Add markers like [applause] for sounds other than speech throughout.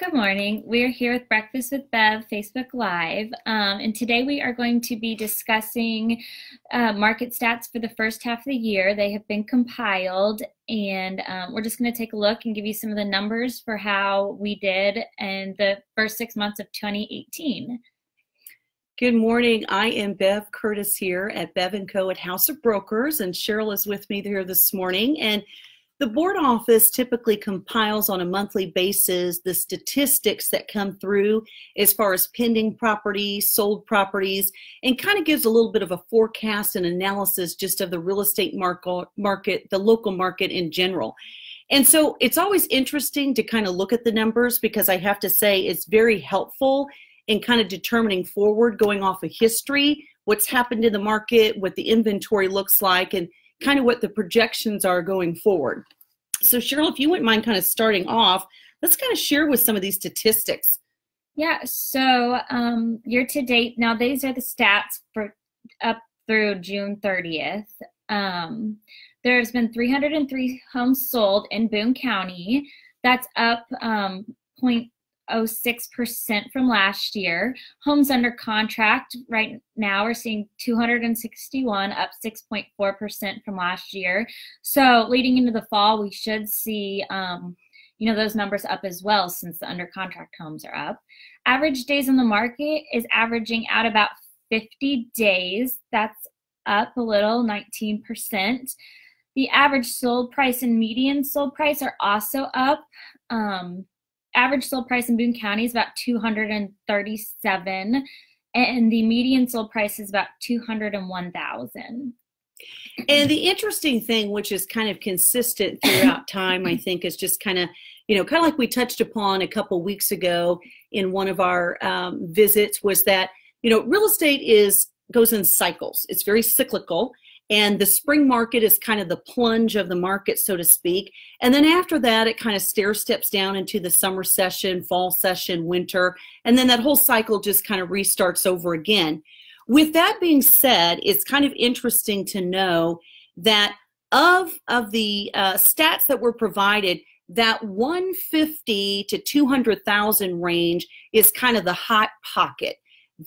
Good morning. We're here with Breakfast with Bev Facebook Live, um, and today we are going to be discussing uh, market stats for the first half of the year. They have been compiled, and um, we're just going to take a look and give you some of the numbers for how we did in the first six months of 2018. Good morning. I am Bev Curtis here at Bev & Co. at House of Brokers, and Cheryl is with me here this morning. And the board office typically compiles on a monthly basis the statistics that come through as far as pending properties, sold properties, and kind of gives a little bit of a forecast and analysis just of the real estate market, the local market in general. And so it's always interesting to kind of look at the numbers because I have to say it's very helpful in kind of determining forward, going off of history, what's happened in the market, what the inventory looks like, and kind of what the projections are going forward. So Cheryl, if you wouldn't mind kind of starting off, let's kind of share with some of these statistics. Yeah, so um, year to date, now these are the stats for up through June 30th. Um, there's been 303 homes sold in Boone County. That's up um, 0.06% from last year. Homes under contract right now are seeing 261, up 6.4% from last year. So leading into the fall, we should see, um, you know, those numbers up as well since the under contract homes are up. Average days on the market is averaging out about 50 days. That's up a little, 19%. The average sold price and median sold price are also up. Um, average sold price in Boone County is about 237 and the median sold price is about 201,000. And the interesting thing, which is kind of consistent [coughs] throughout time, I think, is just kind of, you know, kind of like we touched upon a couple weeks ago in one of our um, visits, was that, you know, real estate is goes in cycles. It's very cyclical. And the spring market is kind of the plunge of the market, so to speak. And then after that, it kind of stair steps down into the summer session, fall session, winter. And then that whole cycle just kind of restarts over again. With that being said, it's kind of interesting to know that of, of the uh, stats that were provided, that 150 to 200,000 range is kind of the hot pocket.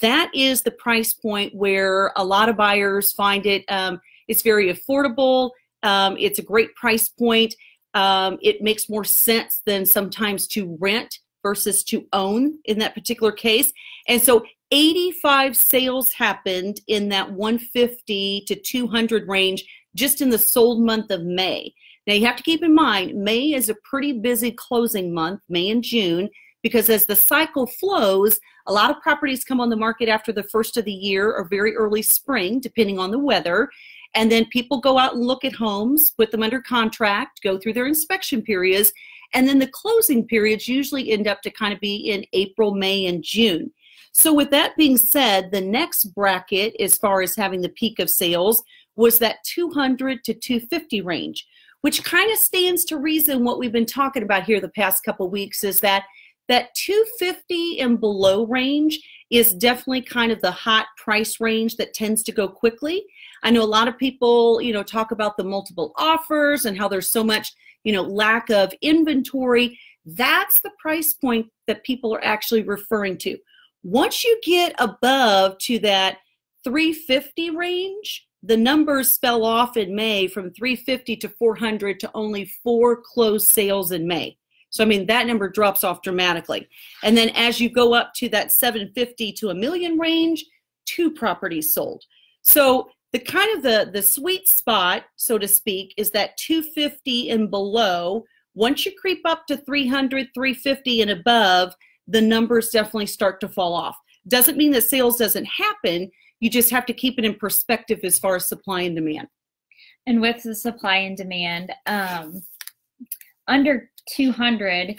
That is the price point where a lot of buyers find it um, it's very affordable. Um, it's a great price point. Um, it makes more sense than sometimes to rent versus to own in that particular case. And so 85 sales happened in that 150 to 200 range just in the sold month of May. Now you have to keep in mind, May is a pretty busy closing month, May and June, because as the cycle flows, a lot of properties come on the market after the first of the year or very early spring, depending on the weather. And then people go out and look at homes, put them under contract, go through their inspection periods, and then the closing periods usually end up to kind of be in April, May, and June. So with that being said, the next bracket as far as having the peak of sales was that 200 to 250 range, which kind of stands to reason what we've been talking about here the past couple weeks is that that 250 and below range is definitely kind of the hot price range that tends to go quickly. I know a lot of people, you know, talk about the multiple offers and how there's so much, you know, lack of inventory. That's the price point that people are actually referring to. Once you get above to that 350 range, the numbers fell off in May from 350 to 400 to only four closed sales in May. So, I mean, that number drops off dramatically. And then as you go up to that 750 to a million range, two properties sold. So the kind of the the sweet spot so to speak is that 250 and below once you creep up to 300 350 and above the numbers definitely start to fall off doesn't mean that sales doesn't happen you just have to keep it in perspective as far as supply and demand and with the supply and demand um, under 200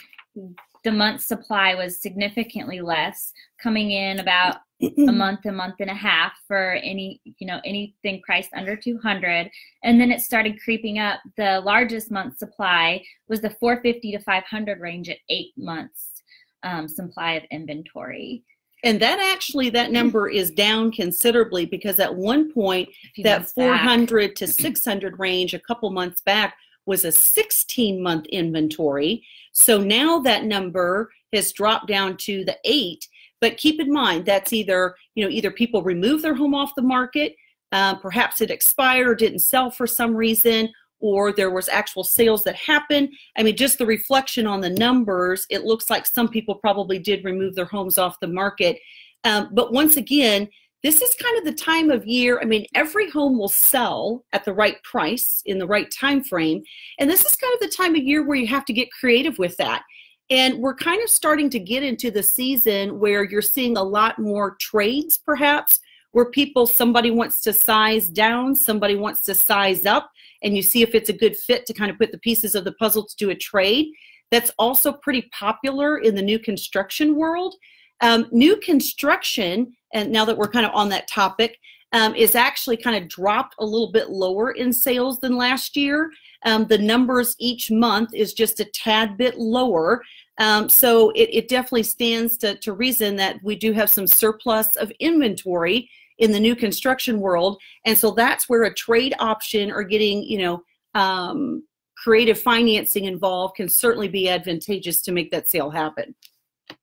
the month supply was significantly less coming in about a [clears throat] month, a month and a half for any, you know, anything priced under 200. And then it started creeping up. The largest month supply was the 450 to 500 range at eight months um, supply of inventory. And that actually, that number is down considerably because at one point, that 400 back. to 600 range a couple months back was a 16 month inventory. So now that number has dropped down to the eight. But keep in mind that's either, you know, either people remove their home off the market, uh, perhaps it expired or didn't sell for some reason, or there was actual sales that happened. I mean, just the reflection on the numbers, it looks like some people probably did remove their homes off the market. Um, but once again, this is kind of the time of year i mean every home will sell at the right price in the right time frame and this is kind of the time of year where you have to get creative with that. And we're kind of starting to get into the season where you're seeing a lot more trades perhaps where people somebody wants to size down somebody wants to size up and you see if it's a good fit to kind of put the pieces of the puzzle to do a trade. That's also pretty popular in the new construction world um, new construction and now that we're kind of on that topic, um, is actually kind of dropped a little bit lower in sales than last year. Um, the numbers each month is just a tad bit lower. Um, so it, it, definitely stands to, to reason that we do have some surplus of inventory in the new construction world. And so that's where a trade option or getting, you know, um, creative financing involved can certainly be advantageous to make that sale happen.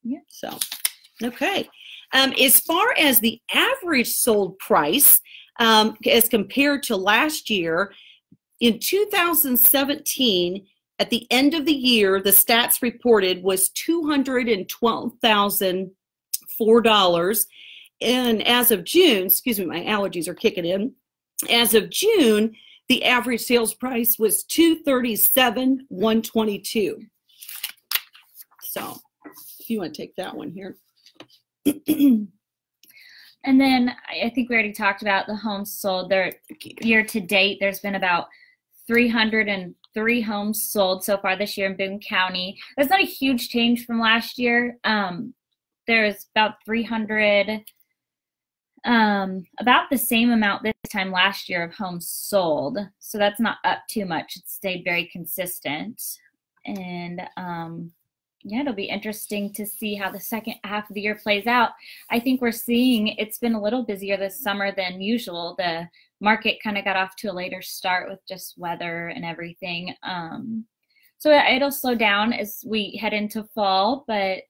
Yeah. So, okay. Um, as far as the average sold price, um, as compared to last year, in 2017, at the end of the year, the stats reported was $212,004. And as of June, excuse me, my allergies are kicking in. As of June, the average sales price was 237 122 So if you want to take that one here. [clears throat] and then I think we already talked about the homes sold. There, year to date, there's been about 303 homes sold so far this year in Boone County. That's not a huge change from last year. Um, there's about 300, um, about the same amount this time last year of homes sold. So that's not up too much. It stayed very consistent. And um, yeah, it'll be interesting to see how the second half of the year plays out. I think we're seeing it's been a little busier this summer than usual. The market kind of got off to a later start with just weather and everything. Um, so it'll slow down as we head into fall, but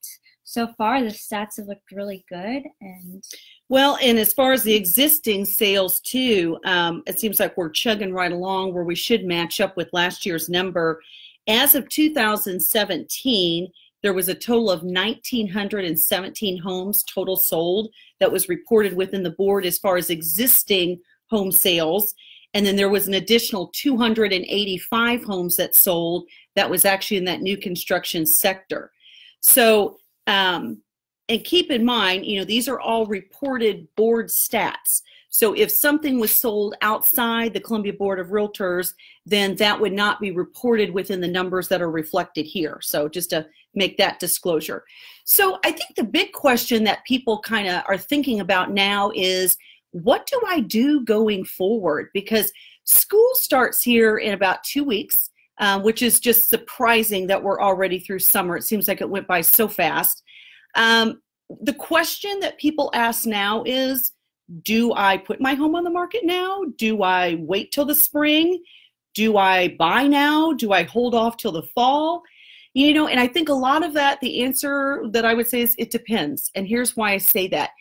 so far the stats have looked really good and well and as far as the existing sales too um, it seems like we're chugging right along where we should match up with last year's number as of 2017 there was a total of 1,917 homes total sold that was reported within the board as far as existing home sales. And then there was an additional 285 homes that sold that was actually in that new construction sector. So, um, and keep in mind, you know, these are all reported board stats. So if something was sold outside the Columbia Board of Realtors, then that would not be reported within the numbers that are reflected here. So just to make that disclosure. So I think the big question that people kind of are thinking about now is what do I do going forward? Because school starts here in about two weeks. Uh, which is just surprising that we're already through summer. It seems like it went by so fast. Um, the question that people ask now is do I put my home on the market now? Do I wait till the spring? Do I buy now? Do I hold off till the fall? You know, and I think a lot of that, the answer that I would say is it depends. And here's why I say that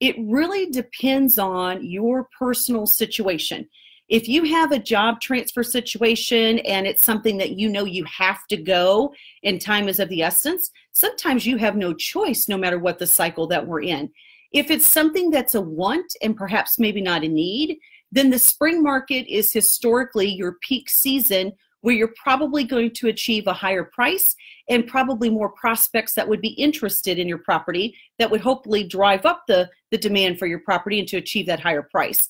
it really depends on your personal situation. If you have a job transfer situation and it's something that you know you have to go and time is of the essence, sometimes you have no choice no matter what the cycle that we're in. If it's something that's a want and perhaps maybe not a need, then the spring market is historically your peak season where you're probably going to achieve a higher price and probably more prospects that would be interested in your property that would hopefully drive up the, the demand for your property and to achieve that higher price.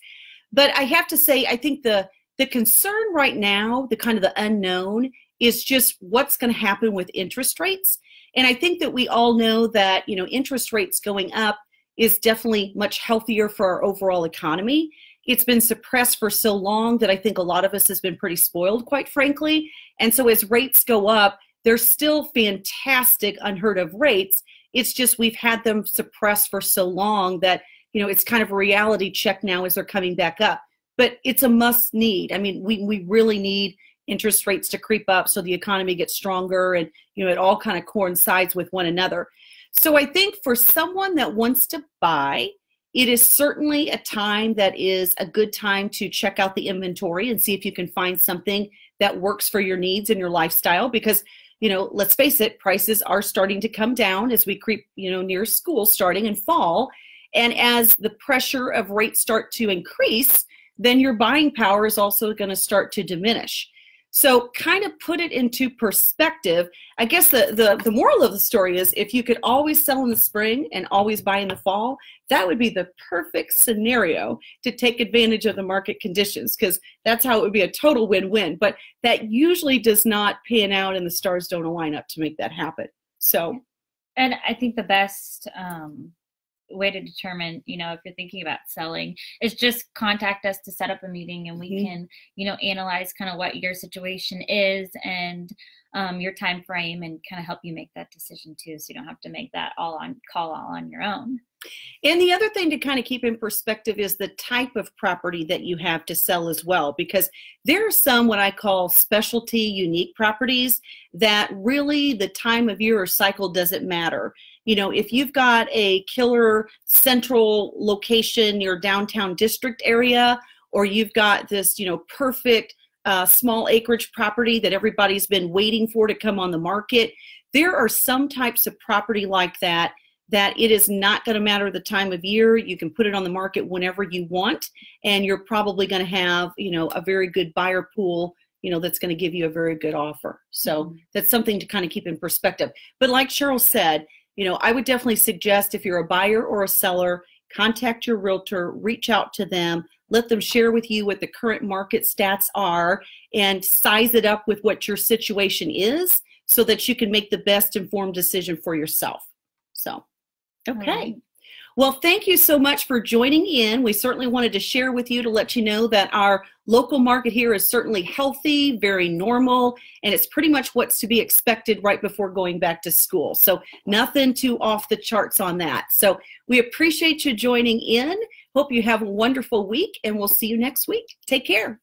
But I have to say, I think the the concern right now, the kind of the unknown, is just what's going to happen with interest rates. And I think that we all know that you know interest rates going up is definitely much healthier for our overall economy. It's been suppressed for so long that I think a lot of us has been pretty spoiled, quite frankly. And so as rates go up, they're still fantastic, unheard of rates. It's just we've had them suppressed for so long that you know it's kind of a reality check now as they're coming back up. But it's a must need. I mean, we we really need interest rates to creep up so the economy gets stronger and you know it all kind of coincides with one another so i think for someone that wants to buy it is certainly a time that is a good time to check out the inventory and see if you can find something that works for your needs and your lifestyle because you know let's face it prices are starting to come down as we creep you know near school starting in fall. And as the pressure of rates start to increase then your buying power is also going to start to diminish so kind of put it into perspective. I guess the, the, the moral of the story is if you could always sell in the spring and always buy in the fall, that would be the perfect scenario to take advantage of the market conditions because that's how it would be a total win-win. But that usually does not pan out and the stars don't align up to make that happen. So and I think the best um, way to determine you know if you're thinking about selling is just contact us to set up a meeting and we mm-hmm. can you know analyze kind of what your situation is and um, your time frame and kind of help you make that decision too so you don't have to make that all on call all on your own and the other thing to kind of keep in perspective is the type of property that you have to sell as well, because there are some what I call specialty unique properties that really the time of year or cycle doesn't matter you know, if you've got a killer central location your downtown district area, or you've got this, you know, perfect uh, small acreage property that everybody's been waiting for to come on the market, there are some types of property like that that it is not going to matter the time of year. You can put it on the market whenever you want, and you're probably going to have, you know, a very good buyer pool you know that's going to give you a very good offer so mm-hmm. that's something to kind of keep in perspective but like cheryl said you know, I would definitely suggest if you're a buyer or a seller, contact your realtor, reach out to them, let them share with you what the current market stats are, and size it up with what your situation is so that you can make the best informed decision for yourself. So, okay. Well, thank you so much for joining in. We certainly wanted to share with you to let you know that our local market here is certainly healthy, very normal, and it's pretty much what's to be expected right before going back to school. So nothing too off the charts on that. So we appreciate you joining in. Hope you have a wonderful week, and we'll see you next week. Take care.